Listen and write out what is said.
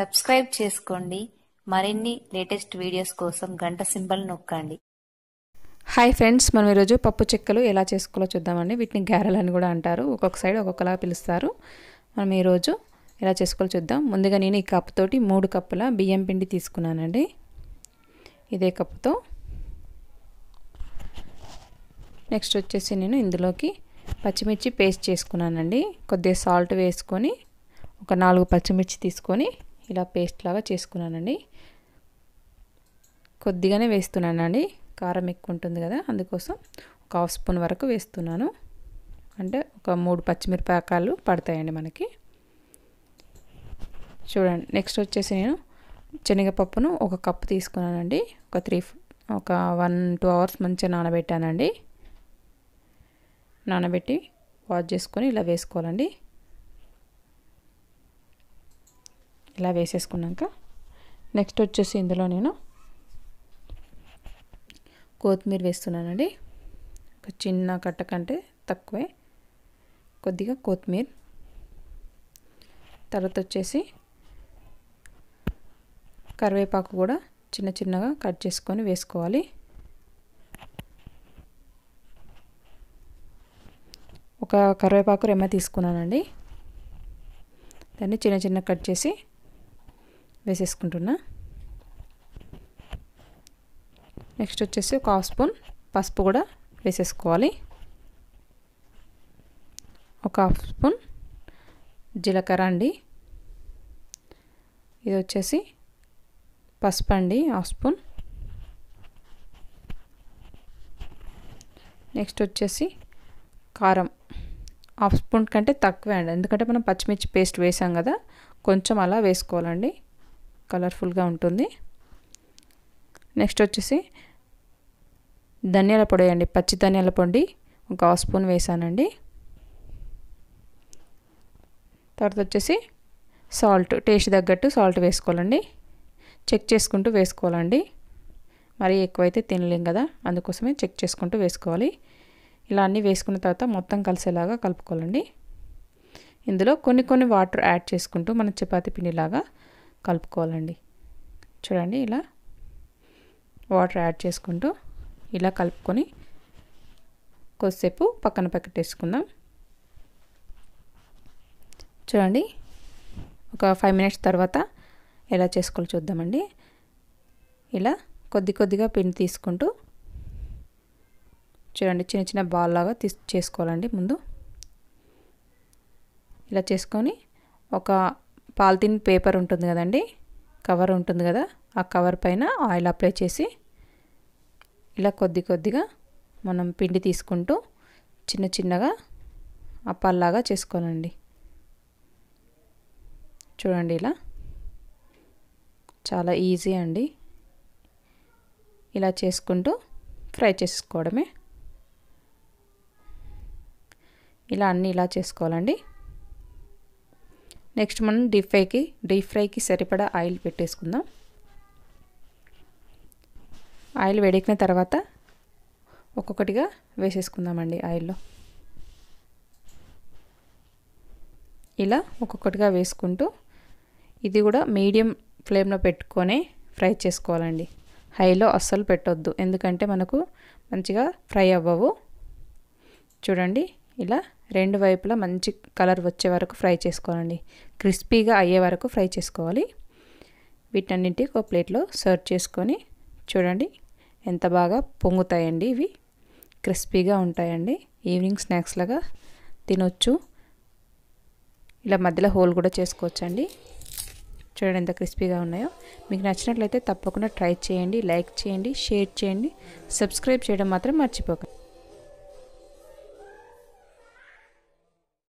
Subscribe చేసుకోండి. మరిన్ని latest videos కోసం గంట సింబల్ నొక్కండి. హాయ్ ఫ్రెండ్స్ మనం ఈరోజు పప్పు చెక్కలు ఎలా చేసుకోవాలో చూద్దామండి. వీటిని గారెలు అని కూడా అంటారు. ఒక్కొక్క సైడ్ ఒక్కొక్కలా పిలుస్తారు. మనం ఈరోజు ఎలా చేసుకోవాలో చూద్దాం. ముందుగా నేను ఈ కప్పుతోటి మూడు కప్పుల బియ్యం పిండి తీసుకున్నానండి. ఇదే కప్పుతో. నెక్స్ట్ వచ్చేసి నేను ఇందులోకి పచ్చిమిర్చి పేస్ట్ చేసుకున్నానండి. కొద్దిగా సాల్ట్ వేసుకొని ఒక నాలుగు పచ్చిమిర్చి తీసుకొని ఇలా పేస్ట్ లాగా చేసుకున్నానండి. కొద్దిగానే వేస్తున్నానండి. కారం ఎక్కువ ఉంటుంది కదా అందుకోసం ఒక హాఫ్ స్పూన్ వరకు వేస్తున్నాను. అంటే ఒక మూడు పచ్చిమిరపకాయలు పడతాయండి మనకి. చూడండి నెక్స్ట్ వచ్చేసి నేను శనగపప్పును ఒక కప్పు తీసుకున్నానండి. ఒక త్రీ ఒక వన్ టూ అవర్స్ మంచిగా నానబెట్టానండి. నానబెట్టి వాష్ చేసుకొని ఇలా వేసుకోవాలండి. ఇలా వేసేసుకున్నాక నెక్స్ట్ వచ్చేసి ఇందులో నేను కొత్తిమీర వేస్తున్నానండి. ఒక చిన్న కట్ట కంటే తక్కువే. కొద్దిగా కొత్తిమీర. తర్వాత వచ్చేసి కరివేపాకు కూడా చిన్న చిన్నగా కట్ చేసుకొని వేసుకోవాలి. ఒక కరివేపాకు రెమ్మ తీసుకున్నానండి. దాన్ని చిన్న చిన్న కట్ చేసి వేసేసుకుంటున్నా. నెక్స్ట్ వచ్చేసి ఒక హాఫ్ స్పూన్ పసుపు కూడా వేసేసుకోవాలి. ఒక హాఫ్ స్పూన్ జీలకర్ర అండి. ఇది వచ్చేసి పసుపు అండి హాఫ్ స్పూన్. నెక్స్ట్ వచ్చేసి కారం. హాఫ్ స్పూన్ కంటే తక్కువే అండి. ఎందుకంటే మనం పచ్చిమిర్చి పేస్ట్ వేసాం కదా కొంచెం అలా వేసుకోవాలండి. కలర్ఫుల్గా ఉంటుంది. నెక్స్ట్ వచ్చేసి ధనియాల పొడి అండి. పచ్చి ధనియాల పొడి ఒక హాఫ్ స్పూన్ వేసానండి. తర్వాత వచ్చేసి సాల్ట్ టేస్ట్ తగ్గట్టు సాల్ట్ వేసుకోవాలండి. చెక్ చేసుకుంటూ వేసుకోవాలండి. మరీ ఎక్కువైతే తినలేం కదా అందుకోసమే చెక్ చేసుకుంటూ వేసుకోవాలి. ఇలా అన్నీ వేసుకున్న తర్వాత మొత్తం కలిసేలాగా కలుపుకోవాలండి. ఇందులో కొన్ని కొన్ని వాటర్ యాడ్ చేసుకుంటూ మన చపాతి పిండిలాగా కలుపుకోవాలండి. చూడండి ఇలా వాటర్ యాడ్ చేసుకుంటూ ఇలా కలుపుకొని కొద్దిసేపు పక్కన పెట్టేసుకుందాం. చూడండి ఒక ఫైవ్ మినిట్స్ తర్వాత ఎలా చేసుకోవాలో చూద్దామండి. ఇలా కొద్ది కొద్దిగా పిండి తీసుకుంటూ చూడండి చిన్న చిన్న బాల్ లాగా తీసు చేసుకోవాలండి ముందు. ఇలా చేసుకొని ఒక పాలిథిన్ పేపర్ ఉంటుంది కదండి కవర్ ఉంటుంది కదా ఆ కవర్ పైన ఆయిల్ అప్లై చేసి ఇలా కొద్ది కొద్దిగా మనం పిండి తీసుకుంటూ చిన్న చిన్నగా అప్పాల్లాగా చేసుకోనండి చూడండి ఇలా. చాలా ఈజీ అండి. ఇలా చేసుకుంటూ ఫ్రై చేసుకోవడమే ఇలా అన్నీ ఇలా చేసుకోవాలండి. నెక్స్ట్ మనం డీప్ ఫ్రైకి డీప్ ఫ్రైకి సరిపడా ఆయిల్ పెట్టేసుకుందాం. ఆయిల్ వేడెక్కిన తర్వాత ఒక్కొక్కటిగా వేసేసుకుందామండి ఆయిల్లో. ఇలా ఒక్కొక్కటిగా వేసుకుంటూ ఇది కూడా మీడియం ఫ్లేమ్లో పెట్టుకొని ఫ్రై చేసుకోవాలండి. హైలో అస్సలు పెట్టొద్దు. ఎందుకంటే మనకు మంచిగా ఫ్రై అవ్వవు. చూడండి ఇలా రెండు వైపులా మంచి కలర్ వచ్చే వరకు ఫ్రై చేసుకోవాలండి. క్రిస్పీగా అయ్యే వరకు ఫ్రై చేసుకోవాలి. వీటన్నింటి ఒక ప్లేట్లో సర్వ్ చేసుకొని చూడండి ఎంత బాగా పొంగుతాయండి ఇవి. క్రిస్పీగా ఉంటాయండి. ఈవినింగ్ స్నాక్స్ లాగా తినొచ్చు. ఇలా మధ్యలో హోల్ కూడా చేసుకోవచ్చండి. చూడండి ఎంత క్రిస్పీగా ఉన్నాయో. మీకు నచ్చినట్లయితే తప్పకుండా ట్రై చేయండి లైక్ చేయండి షేర్ చేయండి. సబ్స్క్రైబ్ చేయడం మాత్రం మర్చిపోకండి.